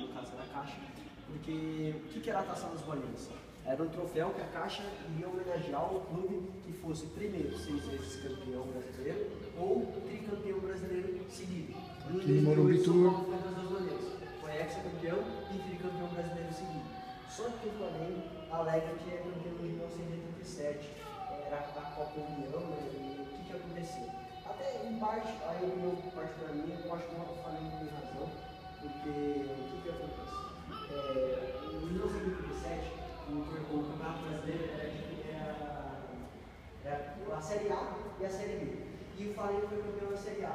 no caso da Caixa, porque o que, que era a Taça das Bolinhas? Era um troféu que a Caixa iria homenagear o clube que fosse primeiro seis vezes campeão brasileiro ou tricampeão brasileiro seguido. Em Aqui no Morumbi 2008, São Tour. Paulo foi ex-campeão e tricampeão brasileiro seguido. Só que o Flamengo alega que é campeão de 1987, era a Copa União, né? E o que, que aconteceu? Até em parte, aí eu mim, eu acho Campeonato Brasileiro era, era, era a Série A e a Série B. E o Flamengo foi campeão da Série A,